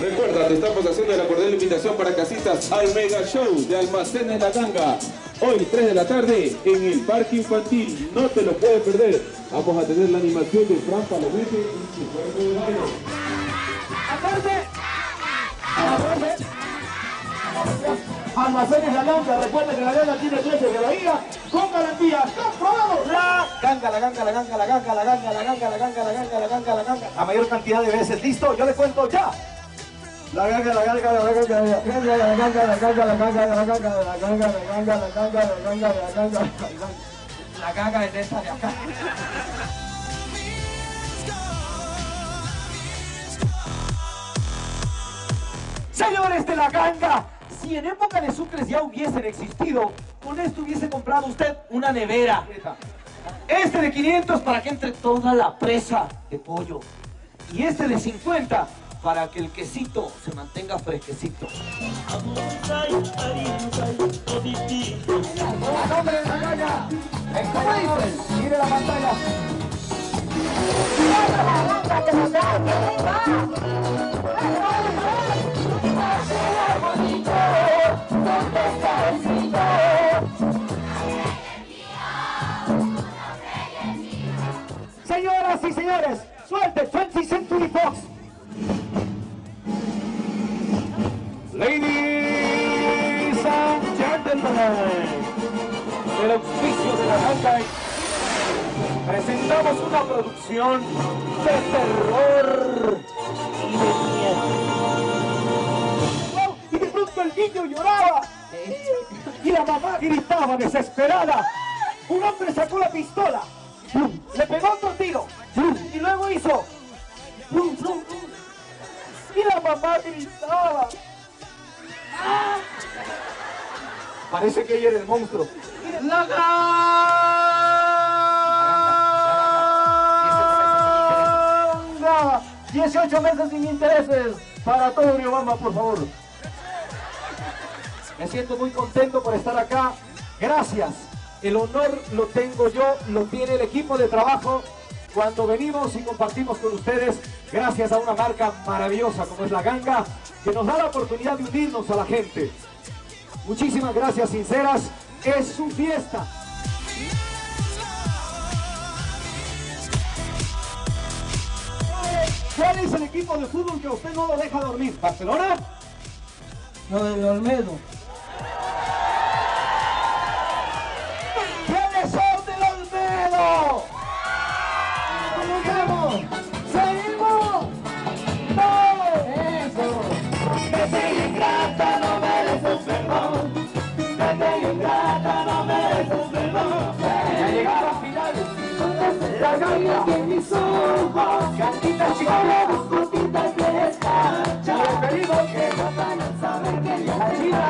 Recuerda, te estamos haciendo la cordial invitación para que al Mega Show de Almacenes La Ganga. Hoy, 3 de la tarde, en el Parque Infantil. No te lo puedes perder. Vamos a tener la animación de Fran Palomeque y su cuerpo de baile. Aparte, aparte, Almacenes La Ganga, recuerda que la ganga tiene precio de ira con garantía. ¡Comprobado! La ganga, la ganga, la ganga, la ganga, la ganga, la ganga, la ganga, la ganga, la ganga, la ganga. La mayor cantidad de veces. ¿Listo? Yo le cuento ya. La ganga, la ganga, la ganga, la ganga, la ganga, la ganga, la ganga, la ganga, la ganga, la ganga, la ganga, la ganga, la ganga, la ganga. Es esta de acá. Señores de la ganga, si en época de sucres ya hubiesen existido, con esto hubiese comprado usted una nevera. Este de 500 para que entre toda la presa de pollo. Y este de 50 para que el quesito se mantenga fresquecito. ¡Hombre de la pantalla. Señoras y señores, suelte 20th Century Fox. Ladies and gentlemen, el auspicio de la ganga presentamos una producción de terror y de miedo. Y de pronto el niño lloraba y la mamá gritaba desesperada. Un hombre sacó la pistola, le pegó otro tiro y luego hizo. Y la mamá gritaba. Parece que ella era el monstruo. ¡La ganga! 18 meses sin intereses para todo Riobamba, por favor. Me siento muy contento por estar acá. Gracias. El honor lo tengo yo, lo tiene el equipo de trabajo. Cuando venimos y compartimos con ustedes, gracias a una marca maravillosa como es la Ganga, que nos da la oportunidad de unirnos a la gente. Muchísimas gracias, sinceras. Es su fiesta. ¿Cuál es el equipo de fútbol que usted no lo deja dormir? ¿Barcelona? No, del Olmedo. rayos de mis ojos, cantitas chigolos, costitas de escarcha. Que no van a que ya te